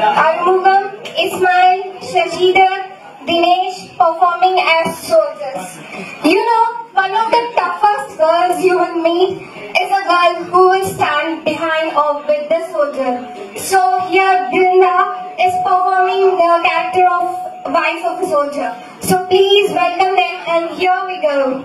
Armugam, Ismail, Shashidhar, Dinesh performing as soldiers. You know, one of the toughest girls you will meet is a girl who will stand behind or with the soldier. So here Brindha is performing the character of wife of a soldier. So please welcome them and here we go.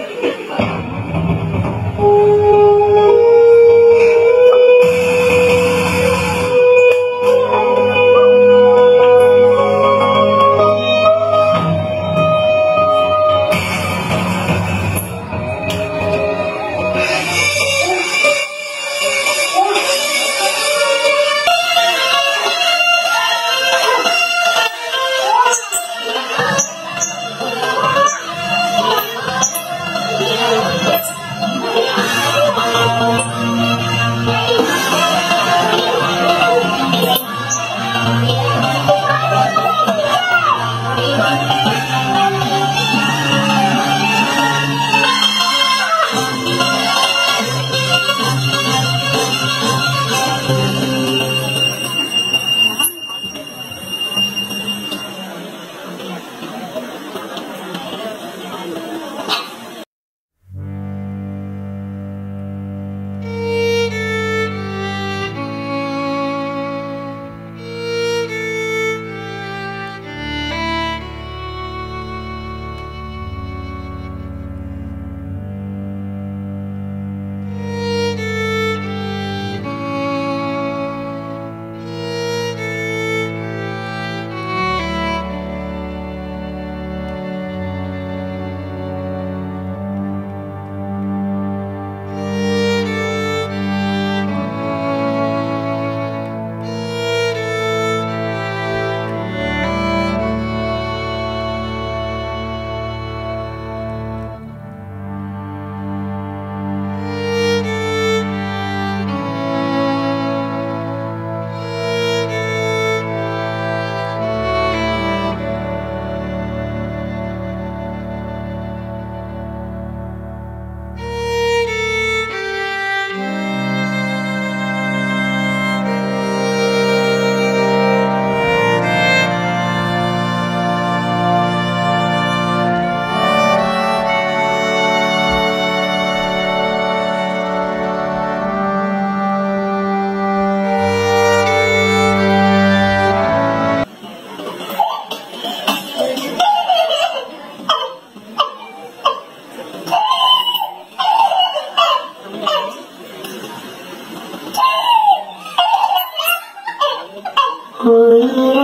Korea.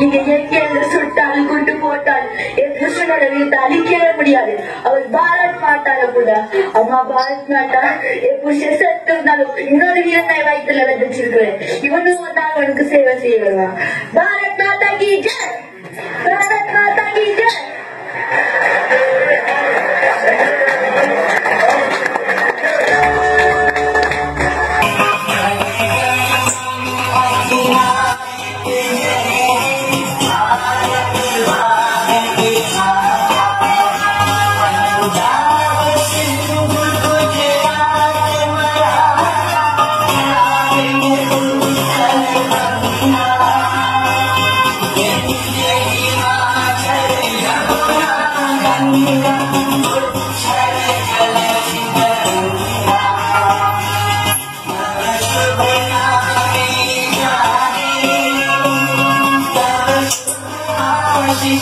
நீங்க எங்க சுட்டாலும் குண்டு போட்டால் என் புருஷனோட வீட்டை அழிக்கவே முடியாது. அவர் பாரத் மாட்டால கூட. அம்மா பாரத் மாட்டா என் புருஷன் செத்து இருந்தாலும் இன்னொரு வீரனை வயிற்றுல வச்சிருக்கிறேன் இவனும் தான் அவனுக்கு சேவை செய்ய வருவான் பாரத் மாதா கி ஜெய்! பாரத் மாதா கி ஜெய்!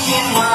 Thank